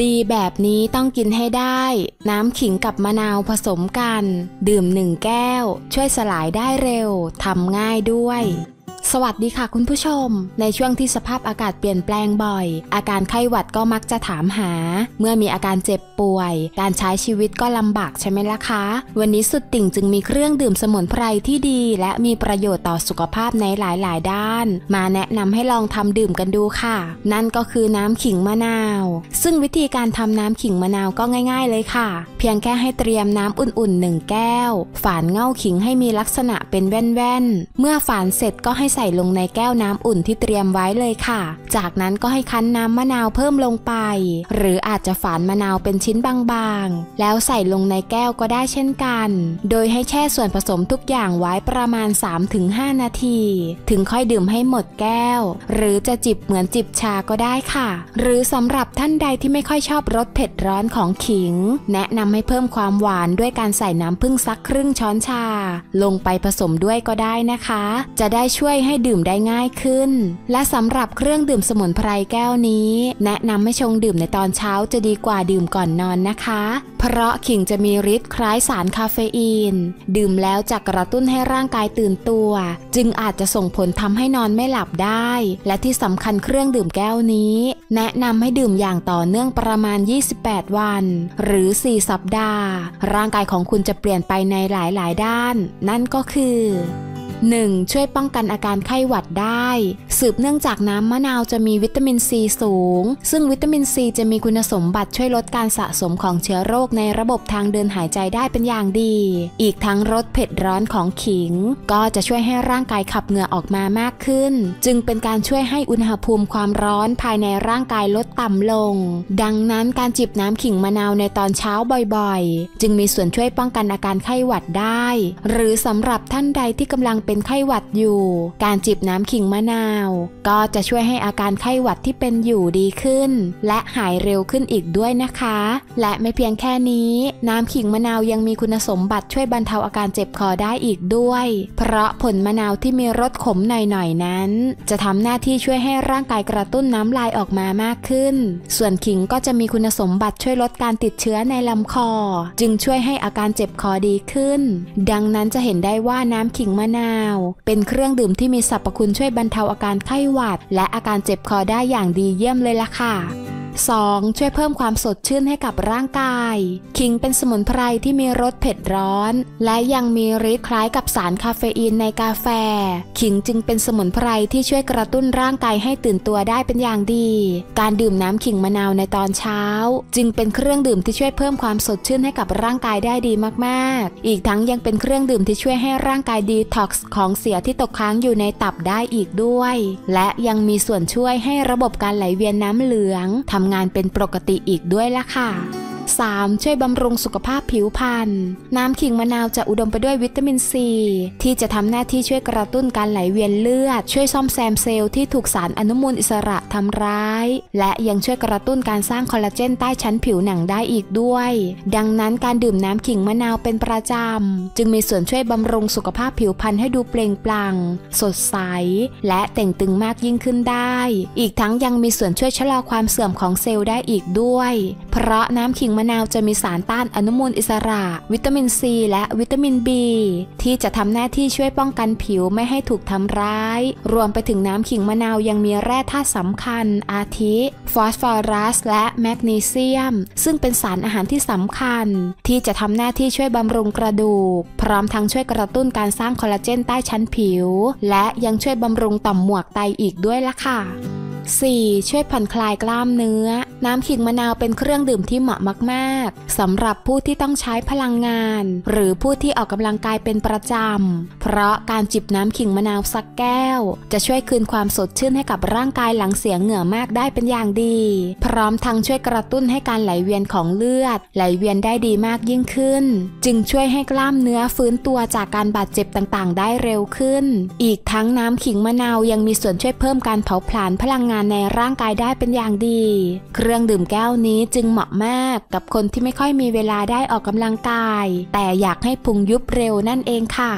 ดีแบบนี้ต้องกินให้ได้ น้ำขิงกับมะนาวผสมกัน ดื่มหนึ่งแก้ว ช่วยสลายได้เร็ว ทำง่ายด้วย สวัสดีค่ะคุณผู้ชม ในช่วงที่สภาพอากาศเปลี่ยนแปลงบ่อย อาการไข้หวัดก็มักจะถามหา เมื่อมีอาการเจ็บป่วย การใช้ชีวิตก็ลำบากใช่ไหมล่ะคะ วันนี้สุดติ่งจึงมีเครื่องดื่มสมุนไพรที่ดี และมีประโยชน์ต่อสุขภาพในหลาย ๆ ด้าน มาแนะนำให้ลองทำดื่มกันดูค่ะ นั่นก็คือน้ำขิงมะนาว ซึ่งวิธีการทำน้ำขิงมะนาวก็ง่าย ๆ เลยค่ะ เพียงแค่ให้เตรียมน้ำอุ่นๆหนึ่งแก้ว ฝานเง่าขิงให้มีลักษณะเป็นแว่นๆเมื่อฝานเสร็จก็ให้ใส่ลงในแก้วน้ำอุ่นที่เตรียมไว้เลยค่ะ จากนั้นก็ให้คั้นน้ำมะนาวเพิ่มลงไป หรืออาจจะฝานมะนาวเป็นชิ้นบางๆ แล้วใส่ลงในแก้วก็ได้เช่นกัน โดยให้แช่ส่วนผสมทุกอย่างไว้ประมาณ 3-5 นาที ถึงค่อยดื่มให้หมดแก้ว หรือจะจิบเหมือนจิบชาก็ได้ค่ะ หรือสำหรับท่านใดที่ไม่ค่อยชอบรสเผ็ดร้อนของขิง แนะนำให้เพิ่มความหวานด้วยการใส่น้ำผึ้งสักครึ่งช้อนชา ลงไปผสมด้วยก็ได้นะคะ จะได้ช่วยให้ดื่มได้ง่ายขึ้น และสำหรับเครื่องดื่มสมุนไพรแก้วนี้ แนะนำให้ชงดื่มในตอนเช้าจะดีกว่าดื่มก่อนนอนนะคะ เพราะขิงจะมีฤทธิ์คล้ายสารคาเฟอีน ดื่มแล้วจะกระตุ้นให้ร่างกายตื่นตัว จึงอาจจะส่งผลทำให้นอนไม่หลับได้ และที่สำคัญเครื่องดื่มแก้วนี้ แนะนำให้ดื่มอย่างต่อเนื่องประมาณ 28 วัน หรือ 4 สัปดาห์ ร่างกายของคุณจะเปลี่ยนไปในหลาย ๆ ด้าน นั่นก็คือ 1. ช่วยป้องกันอาการไข้หวัดได้ สืบเนื่องจากน้ำมะนาวจะมีวิตามินซีสูง ซึ่งวิตามินซีจะมีคุณสมบัติช่วยลดการสะสมของเชื้อโรคในระบบทางเดินหายใจได้เป็นอย่างดี อีกทั้งรสเผ็ดร้อนของขิง ก็จะช่วยให้ร่างกายขับเหงื่อออกมามากขึ้น จึงเป็นการช่วยให้อุณหภูมิความร้อนภายในร่างกายลดต่ำลง ดังนั้นการจิบน้ำขิงมะนาวในตอนเช้าบ่อยๆ จึงมีส่วนช่วยป้องกันอาการไข้หวัดได้ หรือสำหรับท่านใดที่กำลังเป็นเป็นไข้หวัดอยู่ การจิบน้ำขิงมะนาว ก็จะช่วยให้อาการไข้หวัดที่เป็นอยู่ดีขึ้น และหายเร็วขึ้นอีกด้วยนะคะ และไม่เพียงแค่นี้ น้ำขิงมะนาวยังมีคุณสมบัติช่วยบรรเทาอาการเจ็บคอได้อีกด้วย เพราะผลมะนาวที่มีรสขมหน่อยๆนั้น จะทำหน้าที่ช่วยให้ร่างกายกระตุ้นน้ำลายออกมามากขึ้น ส่วนขิงก็จะมีคุณสมบัติช่วยลดการติดเชื้อในลำคอ จึงช่วยให้อาการเจ็บคอดีขึ้น ดังนั้นจะเห็นได้ว่าน้ำขิงมะนาวเป็นเครื่องดื่มที่มีสรรพคุณช่วยบรรเทาอาการไข้หวัด และอาการเจ็บคอได้อย่างดีเยี่ยมเลยล่ะค่ะ 2. ช่วยเพิ่มความสดชื่นให้กับร่างกายคิงเป็นสมุนไพรที่มีรสเผ็ดร้อน และยังมีฤทธิ์คล้ายกับสารคาเฟอีนในกาแฟคิงจึงเป็นสมุนไพรที่ช่วยกระตุ้นร่างกายให้ตื่นตัวได้เป็นอย่างดี การดื่มน้ำขิงมะนาวในตอนเช้า จึงเป็นเครื่องดื่มที่ช่วยเพิ่มความสดชื่นให้กับร่างกายได้ดีมากๆ อีกทั้งยังเป็นเครื่องดื่มที่ช่วยให้ร่างกายดีท็อกซ์ของเสียที่ตกค้างอยู่ในตับได้อีกด้วย และยังมีส่วนช่วยให้ระบบการไหลเวียนน้ำเหลืองทำำงานเป็นปกติอีกด้วยล่ะค่ะ 3. ช่วยบำรุงสุขภาพผิวพรรณน้ำขิงมะนาวจะอุดมไปด้วยวิตามินซีที่จะทำหน้าที่ช่วยกระตุ้นการไหลเวียนเลือด ช่วยซ่อมแซมเซลล์ที่ถูกสารอนุมูลอิสระทำร้าย และยังช่วยกระตุ้นการสร้างคอลลาเจนใต้ชั้นผิวหนังได้อีกด้วย ดังนั้นการดื่มน้ำขิงมะนาวเป็นประจำ จึงมีส่วนช่วยบำรุงสุขภาพผิวพรรณให้ดูเปล่งปลั่ง สดใส และเต่งตึงมากยิ่งขึ้นได้อีกทั้งยังมีส่วนช่วยชะลอความเสื่อมของเซลล์ได้อีกด้วย เพราะน้ำขิงมะนาวจะมีสารต้านอนุมูลอิสระ วิตามินซีและวิตามิน B ที่จะทำหน้าที่ช่วยป้องกันผิวไม่ให้ถูกทำร้าย รวมไปถึงน้ำขิงมะนาวยังมีแร่ธาตุสำคัญ อาทิฟอสฟอรัสและแมกนีเซียม ซึ่งเป็นสารอาหารที่สำคัญ ที่จะทำหน้าที่ช่วยบำรุงกระดูก พร้อมทั้งช่วยกระตุ้นการสร้างคอลลาเจนใต้ชั้นผิว และยังช่วยบำรุงต่อมหมวกไตอีกด้วยล่ะค่ะ 4. ช่วยผ่อนคลายกล้ามเนื้อ น้ำขิงมะนาวเป็นเครื่องดื่มที่เหมาะมากๆสำหรับผู้ที่ต้องใช้พลังงาน หรือผู้ที่ออกกำลังกายเป็นประจำ เพราะการจิบน้ำขิงมะนาวสักแก้ว จะช่วยคืนความสดชื่นให้กับร่างกายหลังเสียเหงื่อมากได้เป็นอย่างดี พร้อมทั้งช่วยกระตุ้นให้การไหลเวียนของเลือด ไหลเวียนได้ดีมากยิ่งขึ้น จึงช่วยให้กล้ามเนื้อฟื้นตัวจากการบาดเจ็บต่างๆ ได้เร็วขึ้น อีกทั้งน้ำขิงมะนาวยังมีส่วนช่วยเพิ่มการเผาผลาญพลังงานในร่างกายได้เป็นอย่างดีเครื่องดื่มแก้วนี้จึงเหมาะมากกับคนที่ไม่ค่อยมีเวลาได้ออกกำลังกาย แต่อยากให้พุงยุบเร็วนั่นเองค่ะ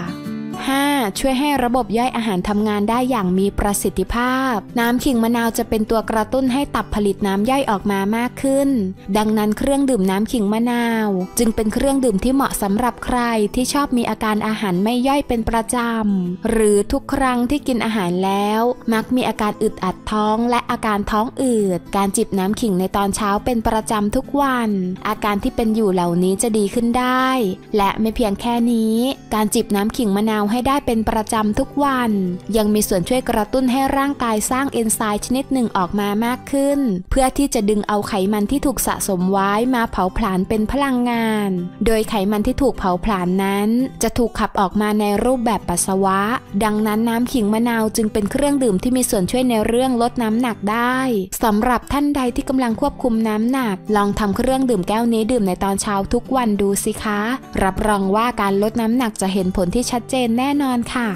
5. ช่วยให้ระบบย่อยอาหารทำงานได้อย่างมีประสิทธิภาพ น้ำขิงมะนาวจะเป็นตัวกระตุ้นให้ตับผลิตน้ำย่อยออกมามากขึ้น ดังนั้นเครื่องดื่มน้ำขิงมะนาว จึงเป็นเครื่องดื่มที่เหมาะสำหรับใครที่ชอบมีอาการอาหารไม่ย่อยเป็นประจำ หรือทุกครั้งที่กินอาหารแล้ว มักมีอาการอึดอัดท้องและอาการท้องอืด การจิบน้ำขิงในตอนเช้าเป็นประจำทุกวัน อาการที่เป็นอยู่เหล่านี้จะดีขึ้นได้ และไม่เพียงแค่นี้ การจิบน้ำขิงมะนาวให้ได้เป็นประจำทุกวัน ยังมีส่วนช่วยกระตุ้นให้ร่างกายสร้างเอนไซม์ชนิดหนึ่งออกมามากขึ้น เพื่อที่จะดึงเอาไขมันที่ถูกสะสมไว้มาเผาผลาญเป็นพลังงาน โดยไขมันที่ถูกเผาผลาญนั้น จะถูกขับออกมาในรูปแบบปัสสาวะ ดังนั้นน้ำขิงมะนาวจึงเป็นเครื่องดื่มที่มีส่วนช่วยในเรื่องลดน้ำหนักได้สำหรับท่านใดที่กำลังควบคุมน้ำหนัก ลองทำเครื่องดื่มแก้วนี้ดื่มในตอนเช้าทุกวันดูสิคะ รับรองว่าการลดน้ำหนักจะเห็นผลที่ชัดเจนแน่นอนค่ะ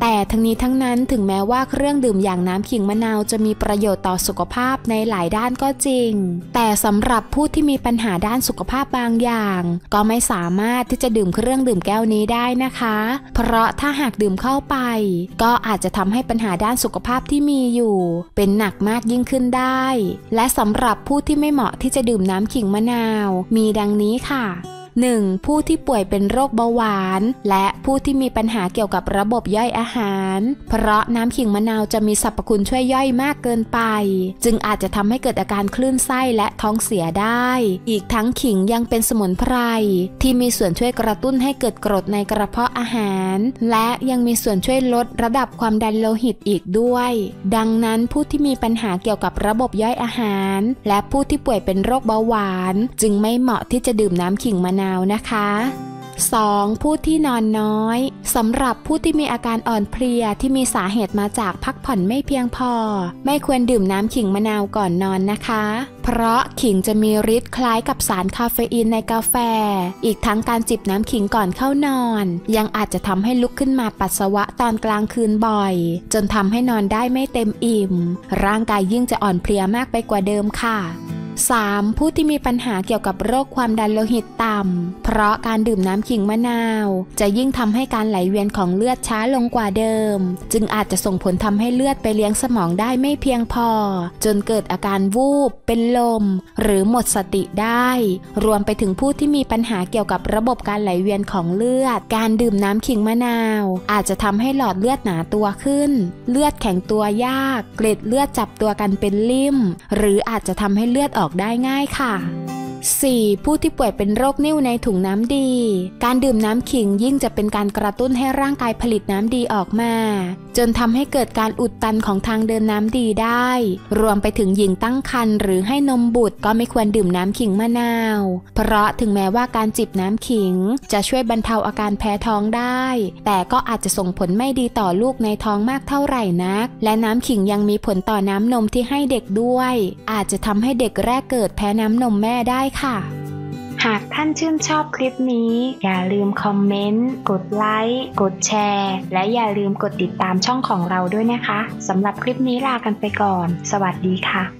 แต่ทั้งนี้ทั้งนั้นถึงแม้ว่าเครื่องดื่มอย่างน้ำขิงมะนาวจะมีประโยชน์ต่อสุขภาพในหลายด้านก็จริง แต่สำหรับผู้ที่มีปัญหาด้านสุขภาพบางอย่าง ก็ไม่สามารถที่จะดื่มเครื่องดื่มแก้วนี้ได้นะคะ เพราะถ้าหากดื่มเข้าไป ก็อาจจะทำให้ปัญหาด้านสุขภาพที่มีอยู่ เป็นหนักมากยิ่งขึ้นได้ และสำหรับผู้ที่ไม่เหมาะที่จะดื่มน้ำขิงมะนาว มีดังนี้ค่ะ 1. ผู้ที่ป่วยเป็นโรคเบาหวาน และผู้ที่มีปัญหาเกี่ยวกับระบบย่อยอาหาร เพราะน้ำขิงมะนาวจะมีสรรพคุณช่วยย่อยมากเกินไป จึงอาจจะทำให้เกิดอาการคลื่นไส้และท้องเสียได้ อีกทั้งขิงยังเป็นสมุนไพร ที่มีส่วนช่วยกระตุ้นให้เกิดกรดในกระเพาะอาหาร และยังมีส่วนช่วยลดระดับความดันโลหิตอีกด้วย ดังนั้นผู้ที่มีปัญหาเกี่ยวกับระบบย่อยอาหาร และผู้ที่ป่วยเป็นโรคเบาหวาน จึงไม่เหมาะที่จะดื่มน้ำขิงมะนาวนะคะ 2. ผู้ที่นอนน้อยสำหรับผู้ที่มีอาการอ่อนเพลียที่มีสาเหตุมาจากพักผ่อนไม่เพียงพอ ไม่ควรดื่มน้ำขิงมะนาวก่อนนอนนะคะ เพราะขิงจะมีฤทธิ์คล้ายกับสารคาเฟอีนในกาแฟ อีกทั้งการจิบน้ำขิงก่อนเข้านอน ยังอาจจะทำให้ลุกขึ้นมาปัสสาวะตอนกลางคืนบ่อย จนทำให้นอนได้ไม่เต็มอิ่ม ร่างกายยิ่งจะอ่อนเพลียมากไปกว่าเดิมค่ะ 3. ผู้ที่มีปัญหาเกี่ยวกับโรคความดันโลหิตต่ำ เพราะการดื่มน้ำขิงมะนาว จะยิ่งทำให้การไหลเวียนของเลือดช้าลงกว่าเดิม จึงอาจจะส่งผลทำให้เลือดไปเลี้ยงสมองได้ไม่เพียงพอ จนเกิดอาการวูบ เป็นลม หรือหมดสติได้ รวมไปถึงผู้ที่มีปัญหาเกี่ยวกับระบบการไหลเวียนของเลือด การดื่มน้ำขิงมะนาว อาจจะทำให้หลอดเลือดหนาตัวขึ้น เลือดแข็งตัวยาก เกล็ดเลือดจับตัวกันเป็นลิ่ม หรืออาจจะทำให้เลือดออกได้ง่ายค่ะ 4. ผู้ที่ป่วยเป็นโรคนิ่วในถุงน้ำดี การดื่มน้ำขิงยิ่งจะเป็นการกระตุ้นให้ร่างกายผลิตน้ำดีออกมา จนทำให้เกิดการอุดตันของทางเดินน้ำดีได้ รวมไปถึงหญิงตั้งครรภ์หรือให้นมบุตรก็ไม่ควรดื่มน้ำขิงมะนาว เพราะถึงแม้ว่าการจิบน้ำขิง จะช่วยบรรเทาอาการแพ้ท้องได้ แต่ก็อาจจะส่งผลไม่ดีต่อลูกในท้องมากเท่าไหร่นัก และน้ำขิงยังมีผลต่อน้ำนมที่ให้เด็กด้วย อาจจะทำให้เด็กแรกเกิดแพ้น้ำนมแม่ได้ค่ะ หากท่านชื่นชอบคลิปนี้ อย่าลืมคอมเมนต์ กดไลค์ กดแชร์ และอย่าลืมกดติดตามช่องของเราด้วยนะคะสำหรับคลิปนี้ลากันไปก่อน สวัสดีค่ะ